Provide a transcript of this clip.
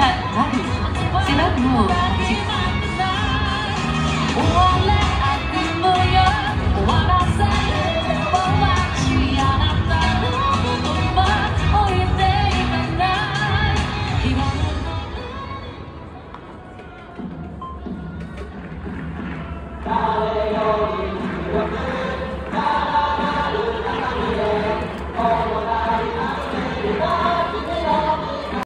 在哪里